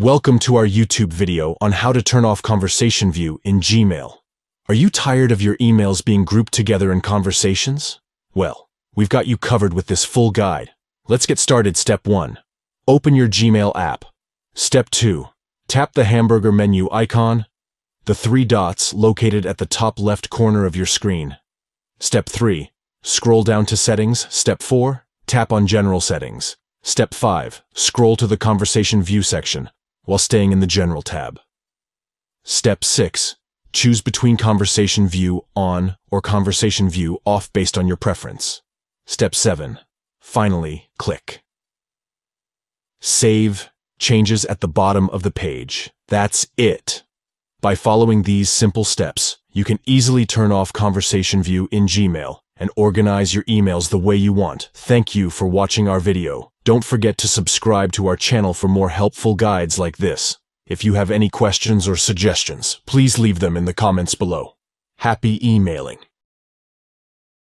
Welcome to our YouTube video on how to turn off Conversation View in Gmail. Are you tired of your emails being grouped together in conversations? Well, we've got you covered with this full guide. Let's get started. Step 1. Open your Gmail app. Step 2. Tap the hamburger menu icon, the three dots located at the top left corner of your screen. Step 3. Scroll down to Settings. Step 4. Tap on General Settings. Step 5. Scroll to the Conversation View section while staying in the General tab. Step 6. Choose between Conversation View on or Conversation View off based on your preference. Step 7. Finally, click. Save changes at the bottom of the page. That's it. By following these simple steps, you can easily turn off Conversation View in Gmail and organize your emails the way you want. Thank you for watching our video. Don't forget to subscribe to our channel for more helpful guides like this. If you have any questions or suggestions, please leave them in the comments below. Happy emailing!